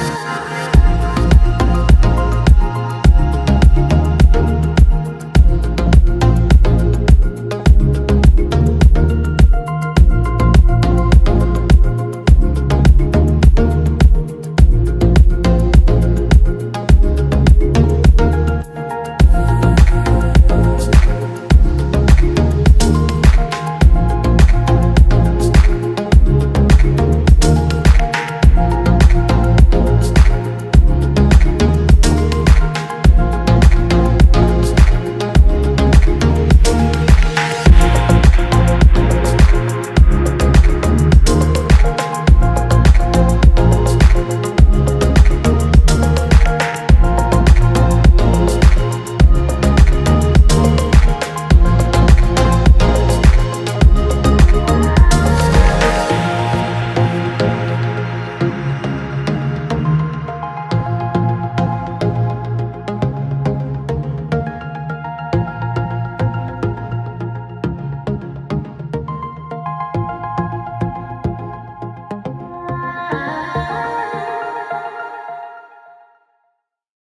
Música